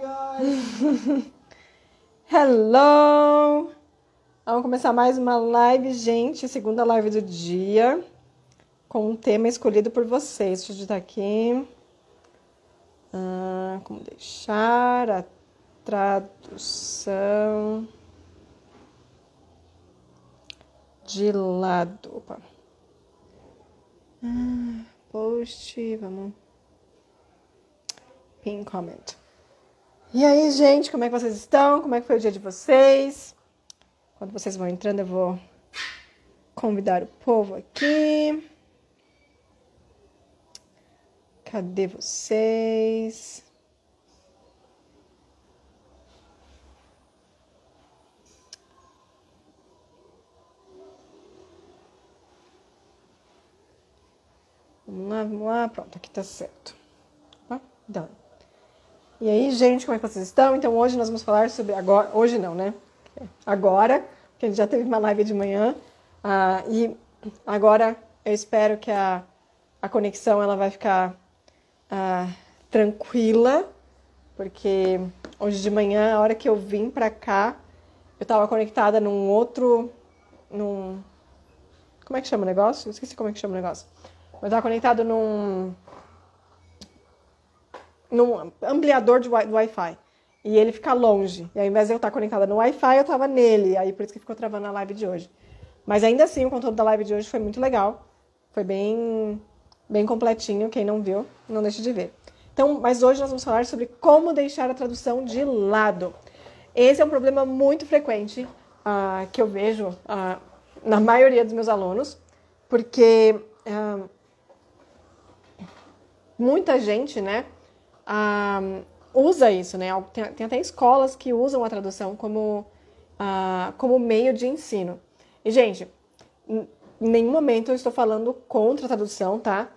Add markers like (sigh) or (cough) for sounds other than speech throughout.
Guys! (laughs) Hello! Vamos começar mais uma live, gente, segunda live do dia, com um tema escolhido por vocês. Deixa eu digitar aqui. Ah, como deixar a tradução de lado. Opa. Ah, post, vamos. Pin comment. E aí, gente, como é que vocês estão? Como é que foi o dia de vocês? Quando vocês vão entrando, eu vou convidar o povo aqui. Cadê vocês? Vamos lá, vamos lá. Pronto, aqui tá certo. Opa, done. E aí, gente, como é que vocês estão? Então, hoje nós vamos falar sobre. Agora, hoje não, né? Agora, porque a gente já teve uma live de manhã. Ah, e agora eu espero que a, a conexão ela vai ficar ah, tranquila, porque hoje de manhã, a hora que eu vim pra cá, eu tava conectada num outro. num. Como é que chama o negócio? Eu esqueci como é que chama o negócio. Mas tava conectado num num ampliador de Wi-Fi. E ele fica longe. E ao invés de eu estar conectada no Wi-Fi, eu estava nele. Aí por isso que ficou travando a live de hoje. Mas ainda assim, o conteúdo da live de hoje foi muito legal. Foi bem, bem completinho. Quem não viu, não deixe de ver. Então, mas hoje nós vamos falar sobre como deixar a tradução de lado. Esse é um problema muito frequente ah, que eu vejo ah, na maioria dos meus alunos, porque ah, muita gente, né, usa isso, né? Tem, tem, até escolas que usam a tradução como, como meio de ensino. E, gente, em nenhum momento eu estou falando contra a tradução, tá?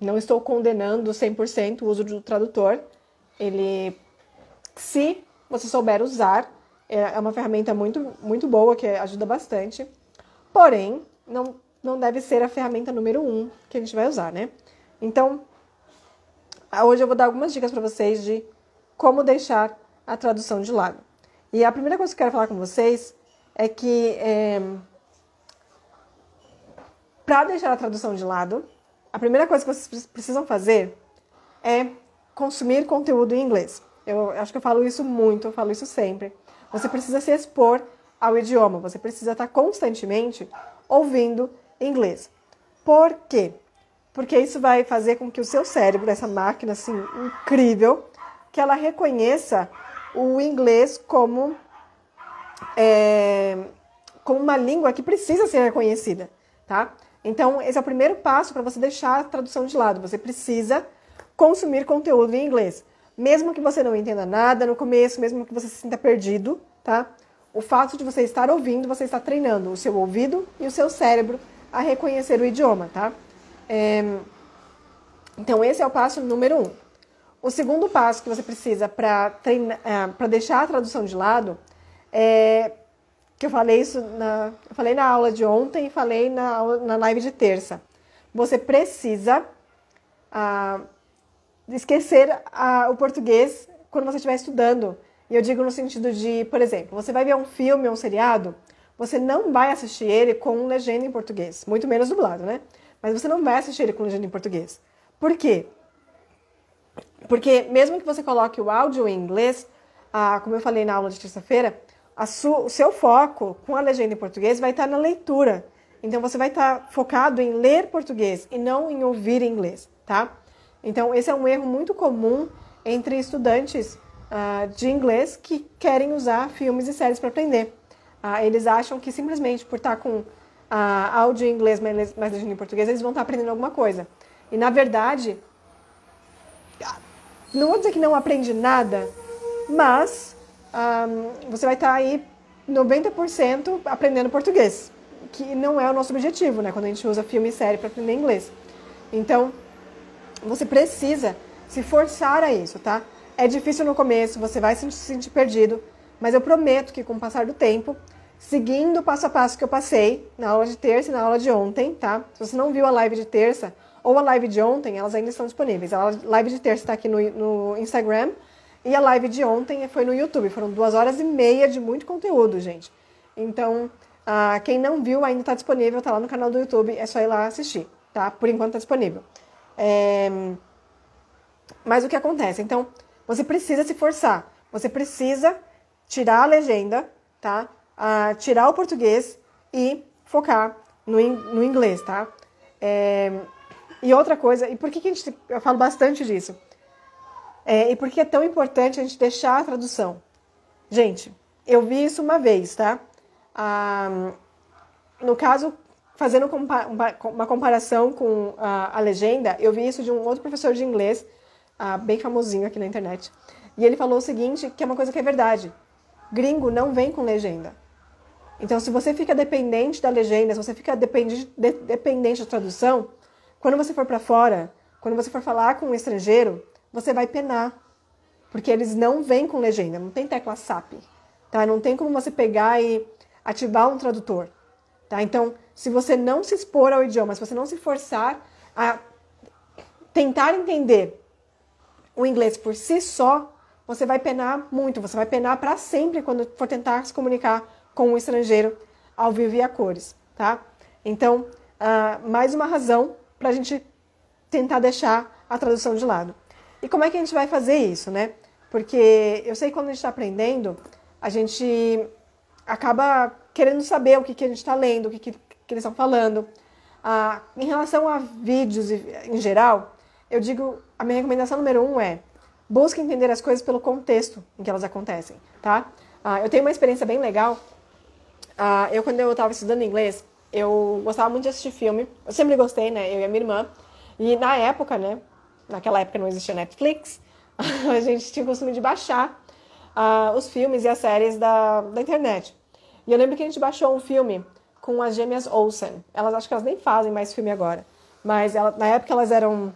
Não estou condenando 100% o uso do tradutor. Ele, se você souber usar, é uma ferramenta muito, muito boa, que ajuda bastante. Porém, não, não deve ser a ferramenta número um que a gente vai usar, né? Então, Hoje eu vou dar algumas dicas para vocês de como deixar a tradução de lado. E a primeira coisa que eu quero falar com vocês é que é, para deixar a tradução de lado, a primeira coisa que vocês precisam fazer é consumir conteúdo em inglês. Eu acho que eu falo isso muito, eu falo isso sempre. Você precisa se expor ao idioma, você precisa estar constantemente ouvindo inglês. Por quê? Porque isso vai fazer com que o seu cérebro, essa máquina assim incrível, que ela reconheça o inglês como é, como uma língua que precisa ser reconhecida, tá? Então esse é o primeiro passo para você deixar a tradução de lado. Você precisa consumir conteúdo em inglês, mesmo que você não entenda nada no começo, mesmo que você se sinta perdido, tá? O fato de você estar ouvindo, você está treinando o seu ouvido e o seu cérebro a reconhecer o idioma, tá? É, então, esse é o passo número um. O segundo passo que você precisa para é, deixar a tradução de lado é que eu falei isso na, eu falei na aula de ontem e falei na, na live de terça. Você precisa ah, esquecer ah, o português quando você estiver estudando. E eu digo no sentido de, por exemplo, você vai ver um filme ou um seriado, você não vai assistir ele com legenda em português, muito menos dublado, né? Mas você não vai assistir ele com legenda em português. Por quê? Porque mesmo que você coloque o áudio em inglês, ah, como eu falei na aula de terça-feira, o seu foco com a legenda em português vai estar na leitura. Então você vai estar focado em ler português e não em ouvir inglês, tá? Então esse é um erro muito comum entre estudantes ah, de inglês que querem usar filmes e séries para aprender. Ah, eles acham que simplesmente por estar com a áudio em inglês, mais legenda em português, eles vão estar aprendendo alguma coisa. E na verdade, não vou dizer que não aprende nada, mas um, você vai estar aí 90% aprendendo português, que não é o nosso objetivo, né? Quando a gente usa filme e série para aprender inglês. Então, você precisa se forçar a isso, tá? É difícil no começo, você vai se sentir perdido, mas eu prometo que com o passar do tempo, seguindo o passo a passo que eu passei na aula de terça e na aula de ontem, tá? Se você não viu a live de terça ou a live de ontem, elas ainda estão disponíveis. A live de terça está aqui no, no, Instagram E a live de ontem foi no YouTube. Foram duas horas e meia de muito conteúdo, gente. Então, ah, quem não viu ainda está disponível, está lá no canal do YouTube. É só ir lá assistir, tá? Por enquanto está disponível. É... Mas o que acontece? Então, você precisa se forçar. Você precisa tirar a legenda, tá? Ah, tirar o português e focar no, no inglês, tá? É... E outra coisa, e por que, que a gente, eu falo bastante disso? É, e por que é tão importante a gente deixar a tradução? Gente, eu vi isso uma vez, tá? Ah, no caso, fazendo uma comparação com a, a, legenda, eu vi isso de um outro professor de inglês, ah, bem famosinho aqui na internet. E ele falou o seguinte, que é uma coisa que é verdade. Gringo não vem com legenda. Então, se você fica dependente da legenda, se você fica dependente, de, dependente da tradução, quando você for para fora, quando você for falar com um estrangeiro, você vai penar. Porque eles não vêm com legenda, não tem tecla SAP. Tá? Não tem como você pegar e ativar um tradutor. Tá? Então, se você não se expor ao idioma, se você não se forçar a tentar entender o inglês por si só, você vai penar muito, você vai penar para sempre quando for tentar se comunicar com um estrangeiro ao vivo e a cores, tá? Então, uh, mais uma razão para a gente tentar deixar a tradução de lado. E como é que a gente vai fazer isso, né? Porque eu sei que quando a gente está aprendendo, a gente acaba querendo saber o que, que a gente está lendo, o que, que, que eles estão falando. Ah, em relação a vídeos em geral, eu digo, a minha recomendação número um é busque entender as coisas pelo contexto em que elas acontecem, tá? Ah, eu tenho uma experiência bem legal. Ah, eu, quando eu estava estudando inglês, eu gostava muito de assistir filme. Eu sempre gostei, né? Eu e a minha irmã. E na época, né? Naquela época não existia Netflix. (laughs) a gente tinha o costume de baixar uh, os filmes e as séries da, da internet. E eu lembro que a gente baixou um filme com as gêmeas Olsen. Elas acho que elas nem fazem mais filme agora. Mas ela, na época elas eram.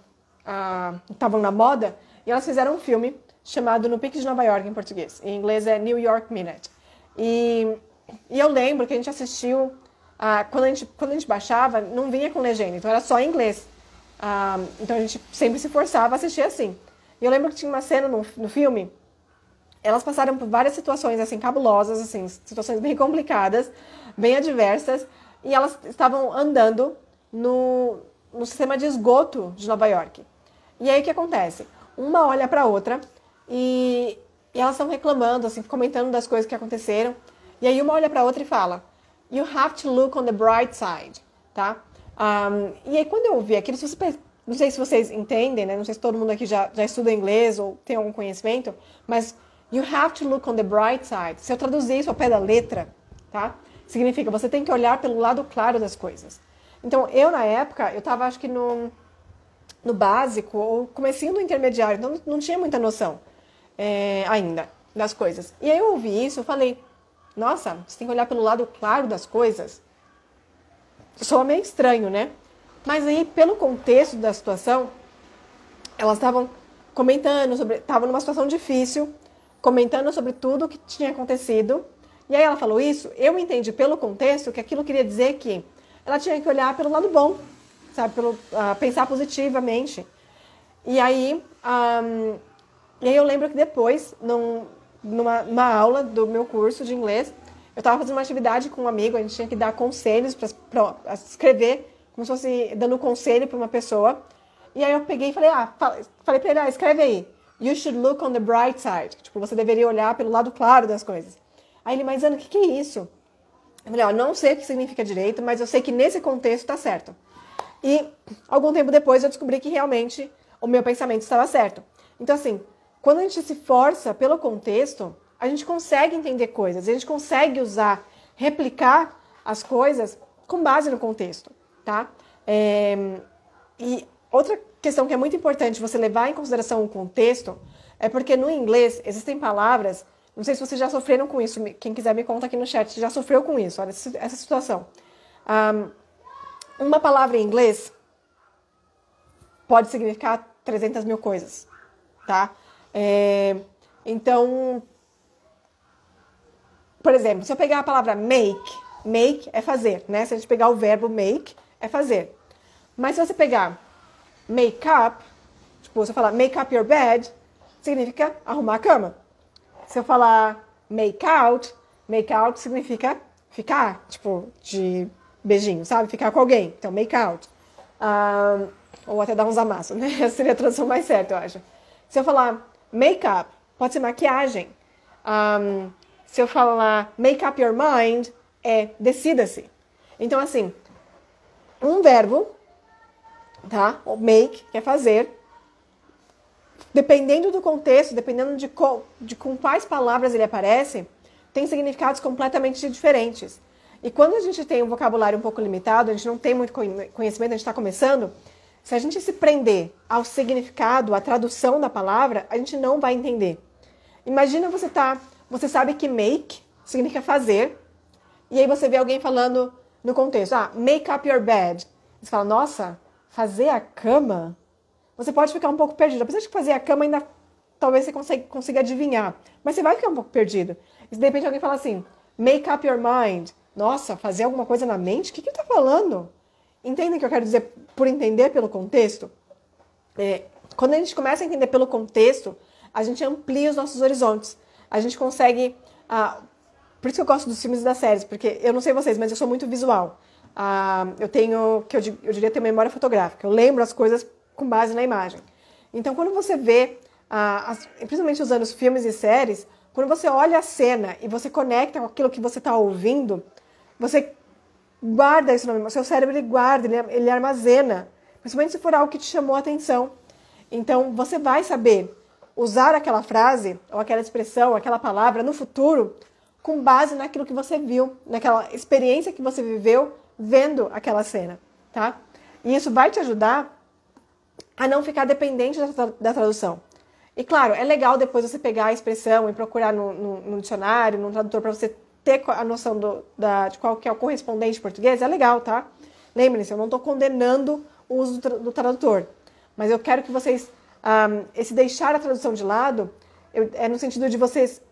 estavam uh, na moda e elas fizeram um filme chamado No Pique de Nova York em português. Em inglês é New York Minute. E, e eu lembro que a gente assistiu. Uh, quando, a gente, quando a gente baixava, não vinha com legenda, então era só em inglês. Uh, então a gente sempre se forçava a assistir assim. E eu lembro que tinha uma cena no, no filme elas passaram por várias situações assim cabulosas, assim, situações bem complicadas, bem adversas, e elas estavam andando no, no sistema de esgoto de Nova York. E aí o que acontece? Uma olha para outra e, e elas estão reclamando, assim, comentando das coisas que aconteceram. E aí uma olha para outra e fala: "You have to look on the bright side", tá? Um, e aí quando eu ouvi aquilo, se você, não sei se vocês entendem, né? Não sei se todo mundo aqui já, já estuda inglês ou tem algum conhecimento, mas You have to look on the bright side. Se eu traduzir isso ao pé da letra, tá? Significa você tem que olhar pelo lado claro das coisas. Então, eu na época, eu estava acho que no, no básico ou comecinho do intermediário, então não tinha muita noção é, ainda das coisas. E aí eu ouvi isso, eu falei, nossa, você tem que olhar pelo lado claro das coisas. Soa meio estranho, né? Mas aí, pelo contexto da situação, elas estavam comentando sobre, estavam numa situação difícil comentando sobre tudo o que tinha acontecido. E aí ela falou isso, eu entendi pelo contexto que aquilo queria dizer que ela tinha que olhar pelo lado bom, sabe, pelo uh, pensar positivamente. E aí, um, e aí eu lembro que depois, num, numa, numa aula do meu curso de inglês, eu estava fazendo uma atividade com um amigo, a gente tinha que dar conselhos para escrever, como se fosse dando conselho para uma pessoa. E aí eu peguei e falei, ah, falei para ele, ah, escreve aí. You should look on the bright side. Tipo, você deveria olhar pelo lado claro das coisas. Aí ele, mas Ana, o que, que é isso? Eu falei, ó, não sei o que significa direito, mas eu sei que nesse contexto tá certo. E algum tempo depois eu descobri que realmente o meu pensamento estava certo. Então, assim, quando a gente se força pelo contexto, a gente consegue entender coisas, a gente consegue usar, replicar as coisas com base no contexto, tá? É, e outra questão que é muito importante você levar em consideração o contexto é porque no inglês existem palavras, não sei se vocês já sofreram com isso, quem quiser me conta aqui no chat, já sofreu com isso, olha essa situação. Um, uma palavra em inglês pode significar 300 mil coisas, tá? É, então, por exemplo, se eu pegar a palavra make, make é fazer, né? Se a gente pegar o verbo make, é fazer. Mas se você pegar make up, tipo, você fala make up your bed, significa arrumar a cama. Se eu falar make out, make out significa ficar, tipo, de beijinho, sabe? Ficar com alguém. Então, make out. Um, ou até dar uns amassos, né? (laughs) Essa seria a tradução mais certa, eu acho. Se eu falar make up, pode ser maquiagem. Um, se eu falar make up your mind, é decida-se. Então, assim, um verbo, tá? O make, que é fazer. Dependendo do contexto, dependendo de, co, de com quais palavras ele aparece, tem significados completamente diferentes. E quando a gente tem um vocabulário um pouco limitado, a gente não tem muito conhecimento, a gente está começando, se a gente se prender ao significado, à tradução da palavra, a gente não vai entender. Imagina você tá, você sabe que make significa fazer, e aí você vê alguém falando no contexto, ah, make up your bed. Você fala, nossa, fazer a cama? Você pode ficar um pouco perdido. Apesar de fazer a cama ainda talvez você consiga, consiga adivinhar, mas você vai ficar um pouco perdido. E de repente alguém fala assim, make up your mind. Nossa, fazer alguma coisa na mente? O que, que ele está falando? Entendem o que eu quero dizer por entender pelo contexto? É, quando a gente começa a entender pelo contexto, a gente amplia os nossos horizontes. A gente consegue. Ah, por isso que eu gosto dos filmes e das séries, porque eu não sei vocês, mas eu sou muito visual. Ah, eu tenho, que eu, eu diria, ter memória fotográfica. Eu lembro as coisas com base na imagem. Então, quando você vê, ah, as, principalmente usando os filmes e séries, quando você olha a cena e você conecta com aquilo que você está ouvindo, você guarda isso na memória. Seu cérebro ele guarda, ele, ele armazena. Principalmente se for algo que te chamou a atenção. Então, você vai saber usar aquela frase, ou aquela expressão, aquela palavra no futuro, com base naquilo que você viu, naquela experiência que você viveu vendo aquela cena, tá? E isso vai te ajudar a não ficar dependente da, da tradução. E claro, é legal depois você pegar a expressão e procurar no, no, no dicionário, no tradutor, para você ter a noção do, da, de qual que é o correspondente português, é legal, tá? Lembrem-se, eu não estou condenando o uso do, tradutor, mas eu quero que vocês, um, esse deixar a tradução de lado, eu, é no sentido de vocês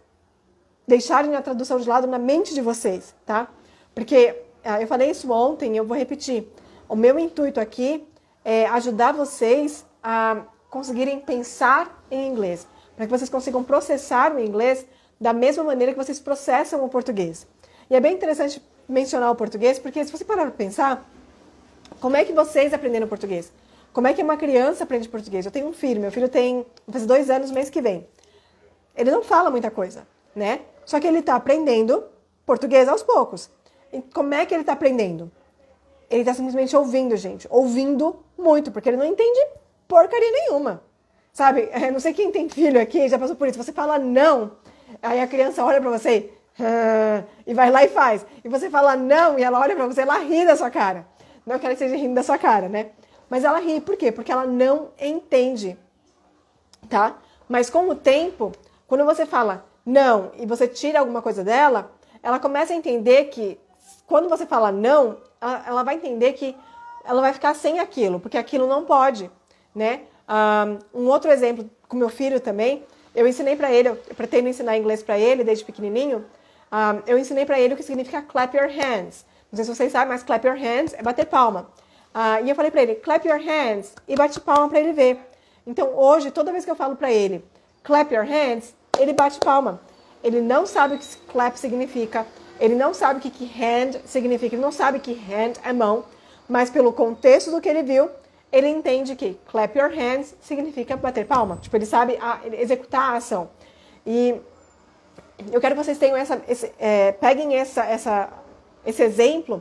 deixarem a tradução de lado na mente de vocês, tá? Porque uh, eu falei isso ontem eu vou repetir. O meu intuito aqui é ajudar vocês a conseguirem pensar em inglês, para que vocês consigam processar o inglês da mesma maneira que vocês processam o português. E é bem interessante mencionar o português, porque se você parar para pensar, como é que vocês aprenderam português? Como é que uma criança aprende português? Eu tenho um filho, meu filho tem faz dois anos mês que vem. Ele não fala muita coisa, né? Só que ele está aprendendo português aos poucos. E como é que ele está aprendendo? Ele está simplesmente ouvindo, gente. Ouvindo muito, porque ele não entende porcaria nenhuma. Sabe? (laughs) Eu não sei quem tem filho aqui, já passou por isso. Você fala não, Aí a criança olha para você e vai lá e faz. E você fala não, e ela olha para você, ela ri da sua cara. Não quero que seja rindo da sua cara, né? Mas ela ri, por quê? Porque ela não entende, tá? Mas com o tempo, quando você fala não e você tira alguma coisa dela, ela começa a entender que quando você fala não, ela, ela vai entender que ela vai ficar sem aquilo, porque aquilo não pode, né? Ah, um outro exemplo com meu filho também, eu ensinei para ele, eu pretendo ensinar inglês para ele desde pequenininho. Eu ensinei para ele o que significa clap your hands. Não sei se vocês sabem, mas clap your hands é bater palma. Uh, e eu falei para ele, clap your hands, e bate palma para ele ver. Então hoje, toda vez que eu falo para ele, clap your hands, ele bate palma. Ele não sabe o que clap significa, ele não sabe o que hand significa, ele não sabe que hand é mão, mas pelo contexto do que ele viu, ele entende que clap your hands significa bater palma. Tipo, ele sabe a, executar a ação. E eu quero que vocês tenham essa, esse, é, peguem essa, essa, esse exemplo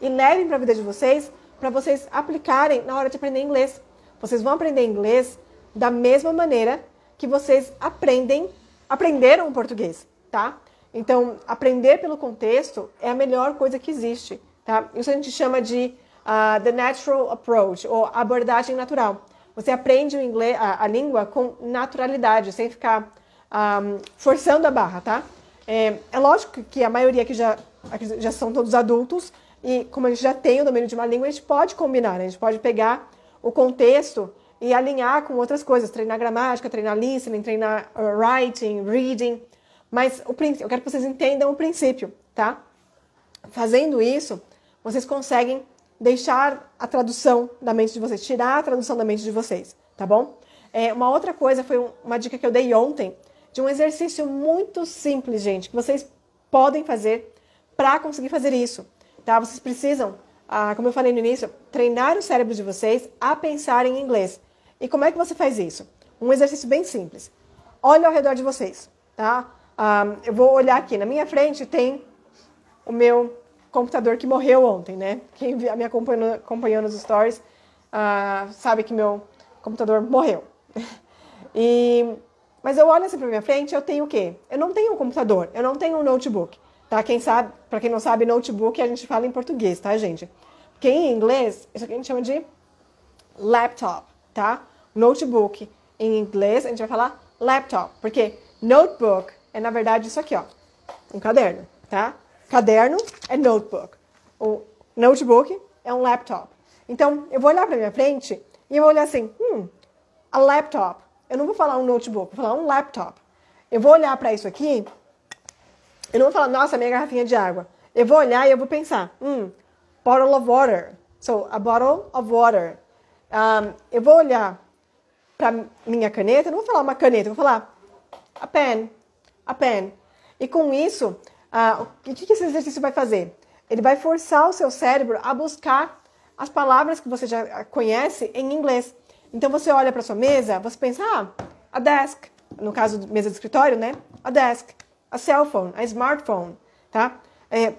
e levem para a vida de vocês para vocês aplicarem na hora de aprender inglês. Vocês vão aprender inglês da mesma maneira que vocês aprendem, aprenderam o português, tá? Então, aprender pelo contexto é a melhor coisa que existe, tá? Isso a gente chama de uh, the natural approach, ou abordagem natural. Você aprende o inglês, a, a língua com naturalidade, sem ficar um, forçando a barra, tá? É, é, lógico que a maioria aqui já, já são todos adultos, e como a gente já tem o domínio de uma língua, a gente pode combinar, né? a gente pode pegar o contexto e alinhar com outras coisas, treinar gramática, treinar listening, treinar uh, writing, reading. Mas o, eu quero que vocês entendam o princípio, tá? Fazendo isso, vocês conseguem deixar a tradução da mente de vocês, tirar a tradução da mente de vocês, tá bom? É, uma outra coisa foi uma dica que eu dei ontem de um exercício muito simples, gente, que vocês podem fazer para conseguir fazer isso, tá? Vocês precisam, ah, como eu falei no início, treinar o cérebro de vocês a pensar em inglês. E como é que você faz isso? Um exercício bem simples. Olhe ao redor de vocês, tá? Ah, eu vou olhar aqui. Na minha frente tem o meu computador que morreu ontem, né? Quem me acompanhou, acompanhou nos stories uh, sabe que meu computador morreu. (laughs) E, mas eu olho assim para minha frente, eu tenho o quê? Eu não tenho um computador, eu não tenho um notebook, tá? Quem sabe, para quem não sabe, notebook a gente fala em português, tá, gente? Porque em inglês, isso aqui a gente chama de laptop, tá? Notebook em inglês a gente vai falar laptop, porque notebook é na verdade isso aqui, ó, um caderno, tá? Caderno é notebook. O notebook é um laptop. Então, eu vou olhar para minha frente e eu vou olhar assim, hum, a laptop. Eu não vou falar um notebook, vou falar um laptop. Eu vou olhar para isso aqui, eu não vou falar, nossa, minha garrafinha de água. Eu vou olhar e eu vou pensar, hum, bottle of water. So, a bottle of water. Um, eu vou olhar para minha caneta, eu não vou falar uma caneta, eu vou falar a pen, a pen. E com isso, ah, o que, que esse exercício vai fazer? Ele vai forçar o seu cérebro a buscar as palavras que você já conhece em inglês. Então você olha para sua mesa, você pensa, ah, a desk, no caso mesa de escritório, né? A desk, a cell phone, a smartphone, tá? É,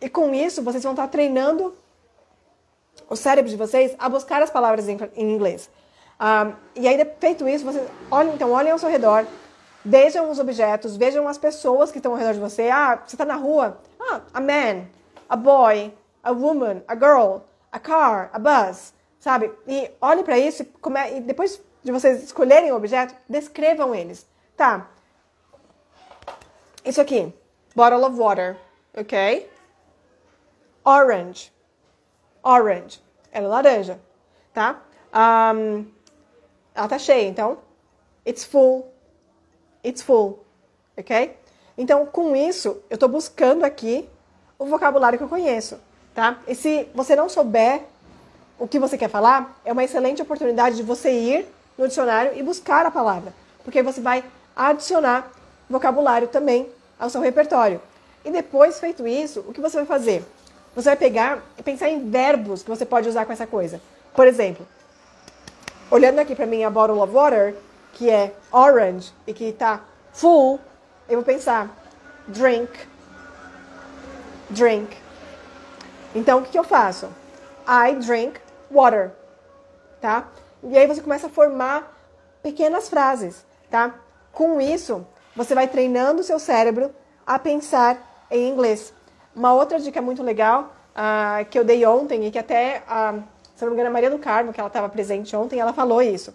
e com isso vocês vão estar treinando o cérebro de vocês a buscar as palavras em, em inglês. Ah, e aí, feito isso, vocês olhem, então, olhem ao seu redor, Vejam os objetos, vejam as pessoas que estão ao redor de você. Ah, você está na rua. Ah, a man, a boy, a woman, a girl, a car, a bus, sabe? E olhe para isso e, depois de vocês escolherem o objeto, descrevam eles. Tá. Isso aqui. Bottle of water. Ok? Orange. Orange. Ela é laranja. Tá? Um, ela tá cheia, então. It's full it's full, ok? Então, com isso, eu estou buscando aqui o vocabulário que eu conheço, tá? E se você não souber o que você quer falar, é uma excelente oportunidade de você ir no dicionário e buscar a palavra, porque você vai adicionar vocabulário também ao seu repertório. E depois, feito isso, o que você vai fazer? Você vai pegar e pensar em verbos que você pode usar com essa coisa. Por exemplo, olhando aqui para minha bottle of water, que é orange e que está full, eu vou pensar drink, drink. Então, o que, que eu faço? I drink water, tá? E aí você começa a formar pequenas frases, tá? Com isso, você vai treinando o seu cérebro a pensar em inglês. Uma outra dica muito legal uh, que eu dei ontem e que até, uh, se não me engano, a Maria do Carmo, que ela estava presente ontem, ela falou isso.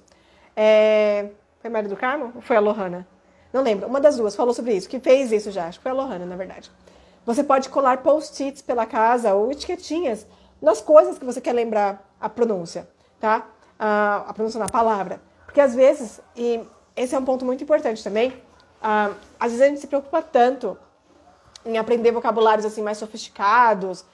É, foi Maria do Carmo ou foi a Lohana? Não lembro. Uma das duas falou sobre isso, que fez isso já. Acho que foi a Lohana, na verdade. Você pode colar post-its pela casa ou etiquetinhas nas coisas que você quer lembrar a pronúncia, tá? A, a pronúncia na palavra. Porque às vezes, e esse é um ponto muito importante também, às vezes a gente se preocupa tanto em aprender vocabulários assim mais sofisticados,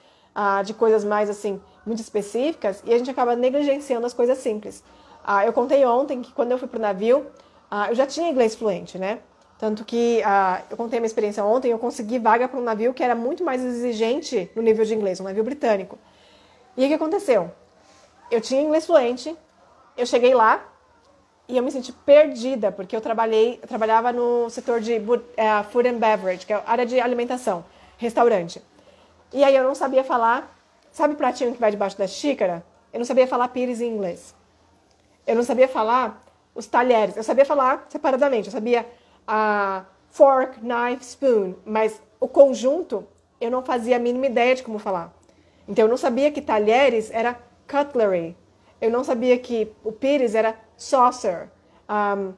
de coisas mais assim muito específicas, e a gente acaba negligenciando as coisas simples. Ah, eu contei ontem que quando eu fui para o navio, ah, eu já tinha inglês fluente, né? Tanto que ah, eu contei minha experiência ontem, eu consegui vaga para um navio que era muito mais exigente no nível de inglês, um navio britânico. E o que aconteceu? Eu tinha inglês fluente, eu cheguei lá e eu me senti perdida, porque eu trabalhei, eu trabalhava no setor de uh, food and beverage, que é a área de alimentação, restaurante. E aí eu não sabia falar, sabe o pratinho que vai debaixo da xícara? Eu não sabia falar pires em inglês. Eu não sabia falar os talheres. Eu sabia falar separadamente. Eu sabia a fork, knife, spoon. Mas o conjunto, eu não fazia a mínima ideia de como falar. Então, eu não sabia que talheres era cutlery. Eu não sabia que o pires era saucer. Um,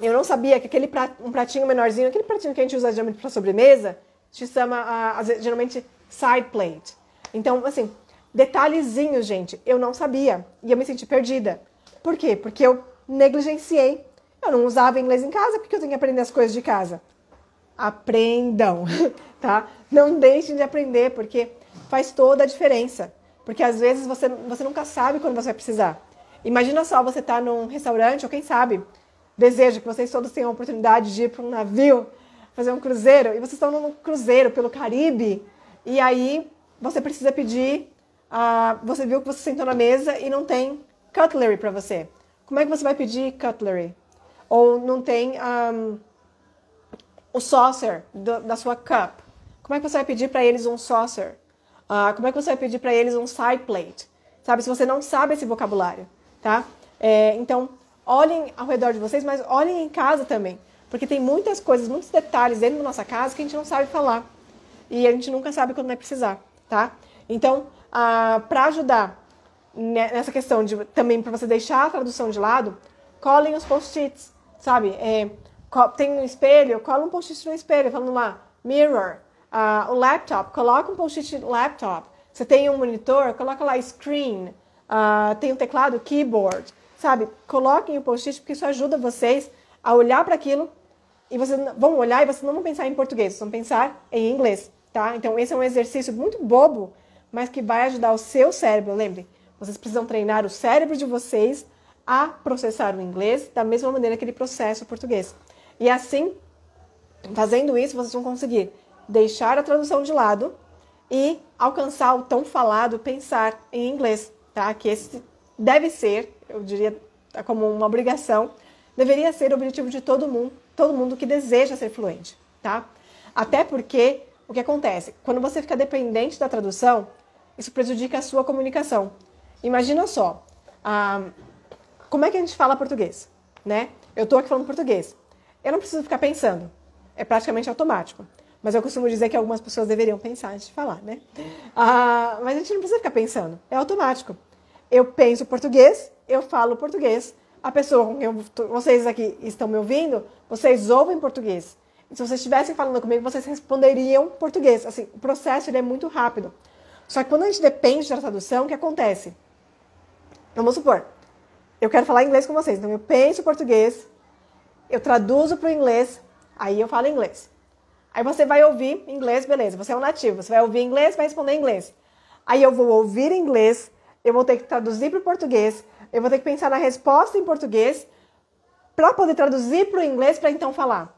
eu não sabia que aquele um pratinho menorzinho, aquele pratinho que a gente usa geralmente para sobremesa, se chama uh, geralmente side plate. Então, assim, detalhezinhos, gente, eu não sabia. E eu me senti perdida. Por quê? Porque eu negligenciei. Eu não usava inglês em casa porque eu tenho que aprender as coisas de casa. Aprendam, (laughs) tá? Não deixem de aprender porque faz toda a diferença. Porque às vezes você, você nunca sabe quando você vai precisar. Imagina só você estar tá num restaurante, ou quem sabe, deseja que vocês todos tenham a oportunidade de ir para um navio, fazer um cruzeiro, e vocês estão num cruzeiro pelo Caribe, e aí você precisa pedir, uh, você viu que você sentou na mesa e não tem cutlery para você. Como é que você vai pedir cutlery? Ou não tem um, o saucer do, da sua cup. Como é que você vai pedir para eles um saucer? Uh, como é que você vai pedir para eles um side plate? Sabe, se você não sabe esse vocabulário, tá? É, então, olhem ao redor de vocês, mas olhem em casa também. Porque tem muitas coisas, muitos detalhes dentro da nossa casa que a gente não sabe falar. E a gente nunca sabe quando vai precisar, tá? Então, uh, para ajudar nessa questão de também para você deixar a tradução de lado, colhem os post-its, sabe? É, tem um espelho, cola um post-it no espelho, falando lá, mirror. Uh, o laptop, coloca um post-it laptop. Você tem um monitor, coloca lá screen. Uh, tem um teclado, keyboard. Sabe? Coloquem o post-it porque isso ajuda vocês a olhar para aquilo e vocês vão olhar e vocês não vão pensar em português, vocês vão pensar em inglês, tá? Então esse é um exercício muito bobo, mas que vai ajudar o seu cérebro, lembre, vocês precisam treinar o cérebro de vocês a processar o inglês da mesma maneira que ele processa o português. E assim, fazendo isso, vocês vão conseguir deixar a tradução de lado e alcançar o tão falado pensar em inglês, tá? Que esse deve ser, eu diria como uma obrigação, deveria ser o objetivo de todo mundo, todo mundo que deseja ser fluente, tá? Até porque o que acontece? Quando você fica dependente da tradução, isso prejudica a sua comunicação. Imagina só, ah, como é que a gente fala português, né? Eu estou aqui falando português. Eu não preciso ficar pensando. É praticamente automático. Mas eu costumo dizer que algumas pessoas deveriam pensar antes de falar, né? Ah, mas a gente não precisa ficar pensando. É automático. Eu penso português, eu falo português. A pessoa com quem eu, vocês aqui estão me ouvindo, vocês ouvem português. E se vocês estivessem falando comigo, vocês responderiam português. Assim, o processo ele é muito rápido. Só que quando a gente depende da tradução, o que acontece? Vamos supor, eu quero falar inglês com vocês. Então eu penso português, eu traduzo para o inglês, aí eu falo inglês. Aí você vai ouvir inglês, beleza, você é um nativo, você vai ouvir inglês, vai responder inglês. Aí eu vou ouvir inglês, eu vou ter que traduzir para o português, eu vou ter que pensar na resposta em português para poder traduzir para o inglês para então falar.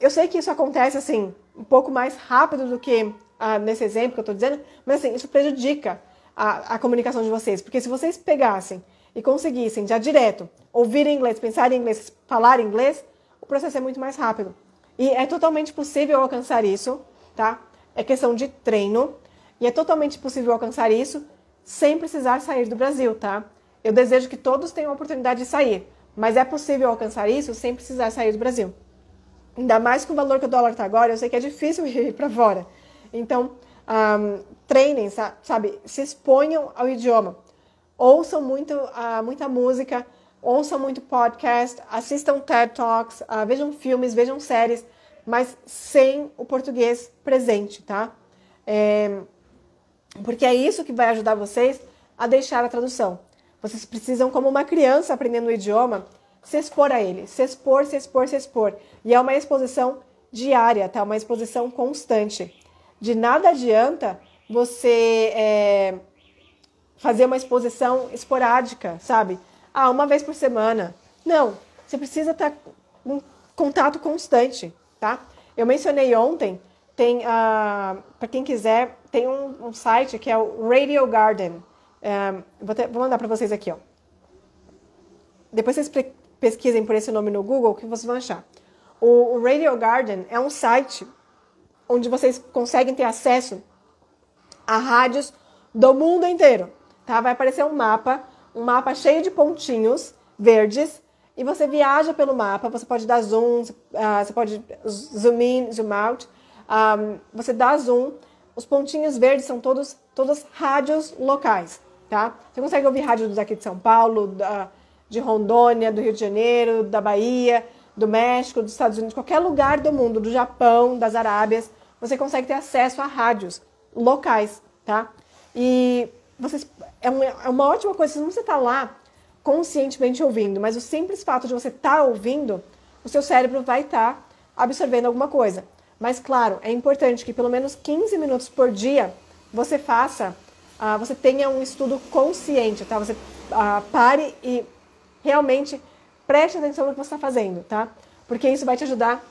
Eu sei que isso acontece assim um pouco mais rápido do que ah, nesse exemplo que eu estou dizendo, mas assim, isso prejudica a, a comunicação de vocês, porque se vocês pegassem e conseguissem já direto ouvir inglês, pensar em inglês, falar inglês, o processo é muito mais rápido. E é totalmente possível alcançar isso, tá? É questão de treino e é totalmente possível alcançar isso sem precisar sair do Brasil, tá? Eu desejo que todos tenham a oportunidade de sair, mas é possível alcançar isso sem precisar sair do Brasil. Ainda mais com o valor que o dólar está agora, eu sei que é difícil (laughs) ir para fora. Então, um, treinem, sabe? Se exponham ao idioma ouçam muito, uh, muita música, ouçam muito podcast, assistam TED Talks, uh, vejam filmes, vejam séries, mas sem o português presente, tá? É, porque é isso que vai ajudar vocês a deixar a tradução. Vocês precisam, como uma criança aprendendo o idioma, se expor a ele, se expor, se expor, se expor. E é uma exposição diária, tá? Uma exposição constante. De nada adianta você é, fazer uma exposição esporádica, sabe? Ah, uma vez por semana. Não, você precisa estar em contato constante, tá? Eu mencionei ontem, tem, uh, para quem quiser, tem um, um, site que é o Radio Garden. Um, vou, ter, vou, mandar para vocês aqui, ó. Depois vocês pesquisem por esse nome no Google que vocês vão achar. O, o Radio Garden é um site onde vocês conseguem ter acesso a rádios do mundo inteiro tá? Vai aparecer um mapa, um mapa cheio de pontinhos verdes e você viaja pelo mapa. Você pode dar zoom, você pode zoom in, zoom out. Um, você dá zoom. Os pontinhos verdes são todos todas rádios locais, tá? Você consegue ouvir rádios daqui de São Paulo, de Rondônia, do Rio de Janeiro, da Bahia, do México, dos Estados Unidos, qualquer lugar do mundo, do Japão, das Arábias, você consegue ter acesso a rádios locais, tá? E vocês, é, uma, é uma ótima coisa, se você está lá conscientemente ouvindo, mas o simples fato de você estar tá ouvindo, o seu cérebro vai estar tá absorvendo alguma coisa. Mas, claro, é importante que pelo menos 15 minutos por dia você faça, uh, você tenha um estudo consciente, tá? Você uh, pare e realmente preste atenção no que você está fazendo, tá? Porque isso vai te ajudar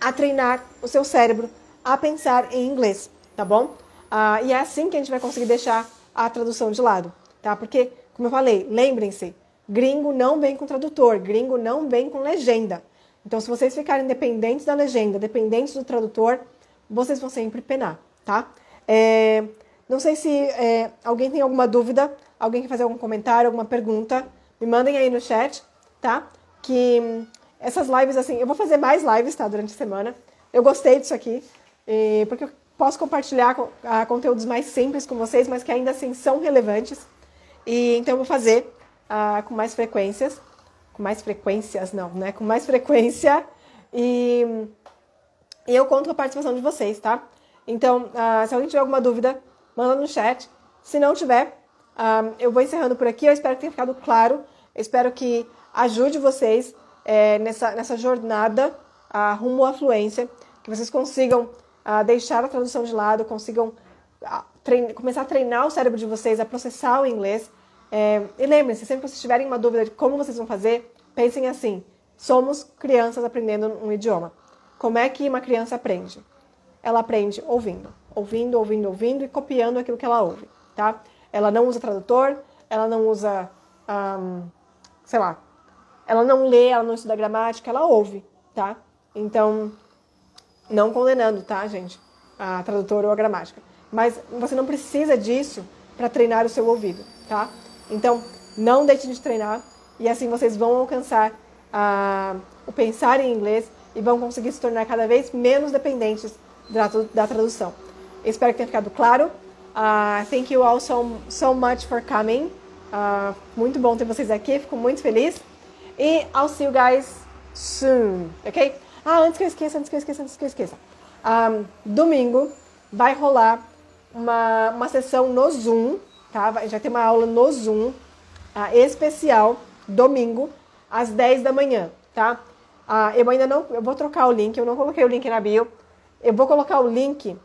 a treinar o seu cérebro a pensar em inglês, tá bom? Uh, e é assim que a gente vai conseguir deixar a tradução de lado, tá? Porque, como eu falei, lembrem-se, gringo não vem com tradutor, gringo não vem com legenda. Então, se vocês ficarem dependentes da legenda, dependentes do tradutor, vocês vão sempre penar, tá? É, não sei se é, alguém tem alguma dúvida, alguém quer fazer algum comentário, alguma pergunta, me mandem aí no chat, tá? Que hum, essas lives, assim, eu vou fazer mais lives, tá? Durante a semana. Eu gostei disso aqui, porque eu posso compartilhar conteúdos mais simples com vocês, mas que ainda assim são relevantes. E então eu vou fazer uh, com mais frequências. Com mais frequências, não, né? Com mais frequência. E, e eu conto com a participação de vocês, tá? Então, uh, se alguém tiver alguma dúvida, manda no chat. Se não tiver, eu vou encerrando por aqui. Eu espero que tenha ficado claro. Eu espero que ajude vocês é, nessa, nessa jornada rumo à fluência. Que vocês consigam uh, deixar a tradução de lado, consigam começar a treinar o cérebro de vocês a processar o inglês é, e lembrem-se, sempre que vocês tiverem uma dúvida de como vocês vão fazer, pensem assim: somos crianças aprendendo um idioma. Como é que uma criança aprende? Ela aprende ouvindo, ouvindo, ouvindo, ouvindo e copiando aquilo que ela ouve, tá? Ela não usa tradutor, ela não usa, um, sei lá, ela não lê, ela não estuda gramática, ela ouve, tá? Então, não condenando, tá, gente? A tradutora ou a gramática. Mas você não precisa disso para treinar o seu ouvido, tá? Então, não deixe de treinar e assim vocês vão alcançar uh, o pensar em inglês e vão conseguir se tornar cada vez menos dependentes da, da tradução. Espero que tenha ficado claro. Uh, thank you all so, so much for coming. Uh, muito bom ter vocês aqui, fico muito feliz. E I'll see you guys soon, ok? Ah, antes que eu esqueça, antes que eu esqueça, antes que eu esqueça. Um, domingo vai rolar uma, uma sessão no Zoom tá? Já tem uma aula no Zoom tá? especial, domingo, às 10 da manhã, tá? Ah, eu ainda não, eu vou trocar o link, eu não coloquei o link na bio. Eu vou colocar o link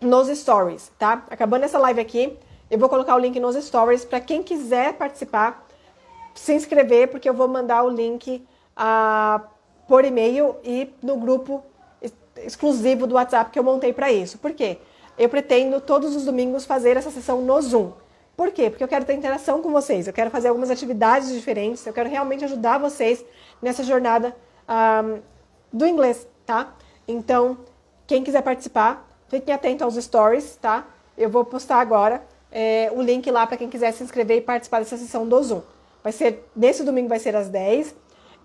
nos stories, tá? Acabando essa live aqui, eu vou colocar o link nos stories para quem quiser participar, se inscrever, porque eu vou mandar o link ah, por e-mail e no grupo exclusivo do WhatsApp que eu montei para isso. Por quê? eu pretendo todos os domingos fazer essa sessão no Zoom. Por quê? Porque eu quero ter interação com vocês, eu quero fazer algumas atividades diferentes, eu quero realmente ajudar vocês nessa jornada um, do inglês, tá? Então, quem quiser participar, fiquem atento aos stories, tá? Eu vou postar agora é, o link lá para quem quiser se inscrever e participar dessa sessão do Zoom. Vai ser, nesse domingo vai ser às 10.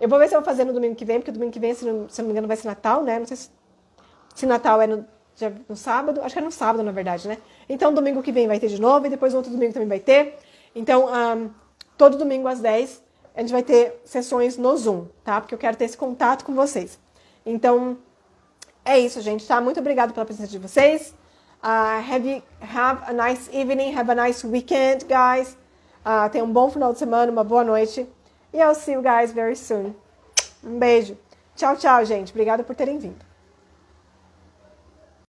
Eu vou ver se eu vou fazer no domingo que vem, porque domingo que vem, se não, se não me engano, vai ser Natal, né? Não sei se, se Natal é no já no sábado, acho que é no sábado, na verdade, né? Então, domingo que vem vai ter de novo e depois outro domingo também vai ter. Então, um, todo domingo às 10 a gente vai ter sessões no Zoom, tá? Porque eu quero ter esse contato com vocês. Então, é isso, gente, tá? Muito obrigada pela presença de vocês. Uh, have, have a nice evening, have a nice weekend, guys. Uh, tenha um bom final de semana, uma boa noite. E I'll see you guys very soon. Um beijo. Tchau, tchau, gente. Obrigada por terem vindo.